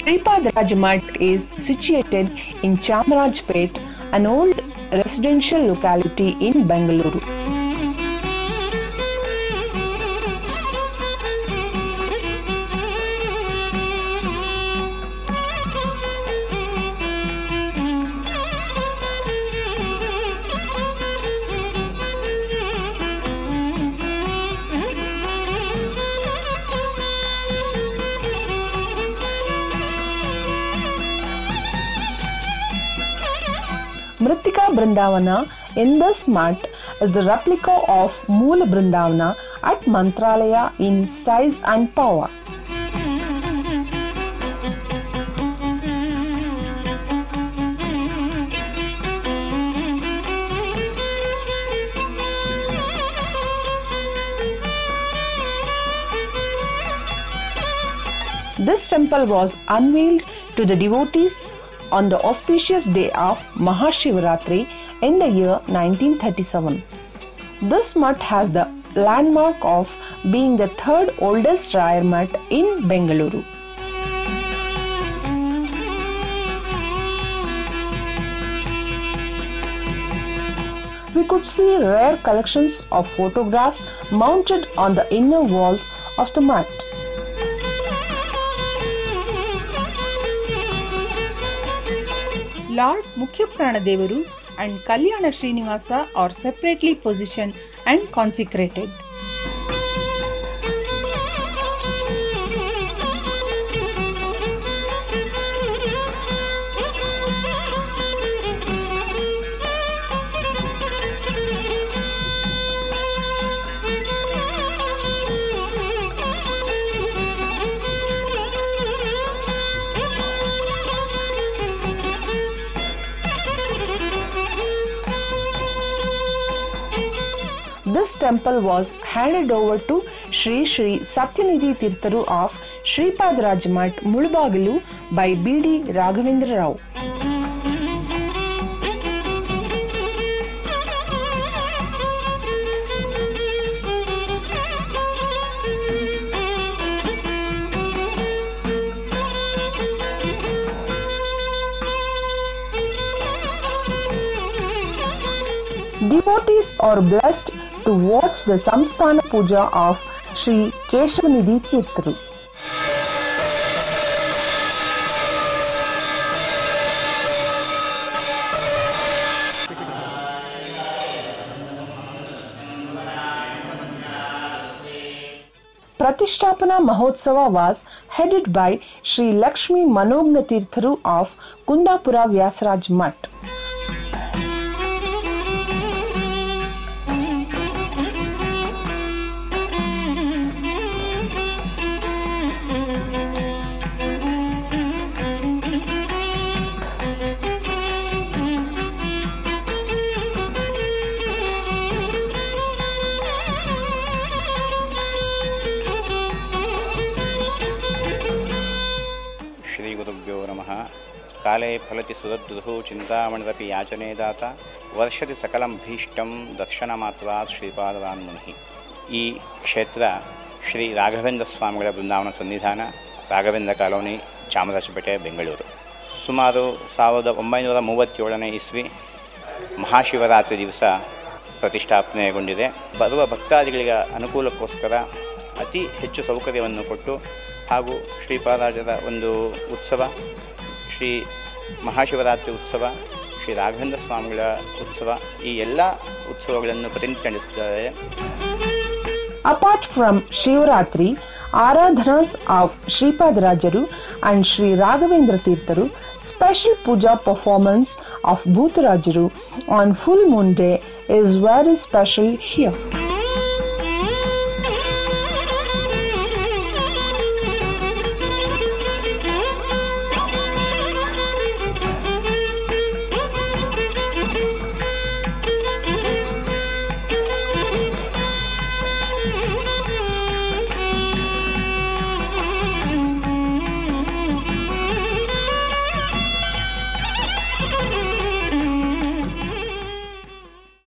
Shripad Rajmat is situated in Chamarajpet, an old residential locality in Bengaluru. Mritika Brindavana in this mart is the replica of Moola Brindavana at Mantralaya in size and power. This temple was unveiled to the devotees on the auspicious day of Mahashivaratri in the year 1937. This mutt has the landmark of being the third oldest Rayar mutt in Bengaluru. We could see rare collections of photographs mounted on the inner walls of the mutt. Lord Mukhyapranadevaru and Kalyana Srinivasa are separately positioned and consecrated. This temple was handed over to Sri shri Satyanidhi Tirtharu of Shripad Rajmat Mulbagalu by B.D. Raghavendra Rao. Devotees are blessed to watch the Samsthana Puja of Sri Keshavanidhi Tirtharu. Pratishtapana Mahotsava was headed by Sri Lakshmi Manogna Tirtharu of Kundapura Vyasraj Mutt. ಕಾಲೇ ಫಲತಿ ಸುದದ್ದುಃ ಚಿಂತಾಮಣಿರಪಿ ಯಾಚನೆ ದಾತ ವರ್ಷತಿ ಸಕಲಂ ಭೀಷ್ಟಂ ದರ್ಶನ ಮಾತ್ರ ಶ್ರೀಪಾದವಾನ್ ಮುನಿ ಈ ಕ್ಷೇತ್ರ ಶ್ರೀ ರಾಘವೇಂದ್ರ ಸ್ವಾಮಿಗಳ ಬೃಂದಾವನ ಸನ್ನಿಧಾನ Raghavendra colony Chamarajpet Bengaluru ಸುಮಾರು ಸಾವಿರದ ಒಂಬೈನೂರ ಮೂವತ್ತೇಳನೇ ಇಸ್ವಿ ಮಹಾಶಿವರಾತ್ರಿ ದಿವಸ ಪ್ರತಿಷ್ಠಾಪನೆಗೊಂಡಿದೆ ಬರುವ ಭಕ್ತಾದಿಗಳಿಗೆ ಅನುಕೂಲಕ್ಕೋಸ್ಕರ ಅತಿ ಹೆಚ್ಚು ಸೌಕರ್ಯವನ್ನು ಕೊಟ್ಟು ಹಾಗೂ ಶ್ರೀಪಾದರಾಜರ ಒಂದು ಉತ್ಸವ ಶ್ರೀ ಮಹಾಶಿವರಾತ್ರಿ ಉತ್ಸವ, ಶ್ರೀ ರಾಘವೇಂದ್ರ ಸ್ವಾಮಿಗಳ ಉತ್ಸವ, ಈ ಎಲ್ಲ ಉತ್ಸವಗಳನ್ನು ಪ್ರತಿನಿಧಿಸುತ್ತಾರೆ ಅಪಾರ್ಟ್ ಫ್ರಮ್ ಶಿವರಾತ್ರಿ ಆರಾಧನಾಸ್ ಆಫ್ ಶ್ರೀಪಾದರಾಜರು ಅಂಡ್ ಶ್ರೀ ರಾಘವೇಂದ್ರ ತೀರ್ಥರು special puja performance of ಭೂತರಾಜರು on full moon day is very special here